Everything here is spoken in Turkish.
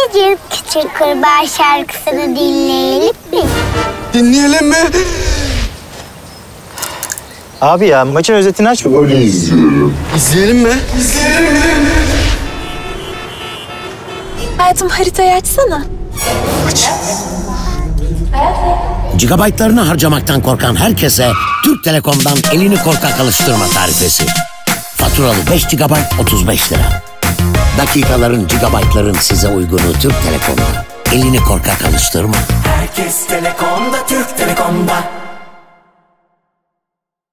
Dayıcığım küçük kurbağa şarkısını dinleyelim mi? Dinleyelim mi? Abi ya maçın özetini aç. İzleyelim mi? Hayatım haritayı açsana. Gigabaytlarını harcamaktan korkan herkese Türk Telekom'dan elini korkak alıştırma tarifesi. Faturalı 5 GB 35 lira. Dakikaların, gigabaytların size uygunu Türk Telekom'da. Elini korkak alıştırma. Herkes Telekom'da, Türk Telekom'da.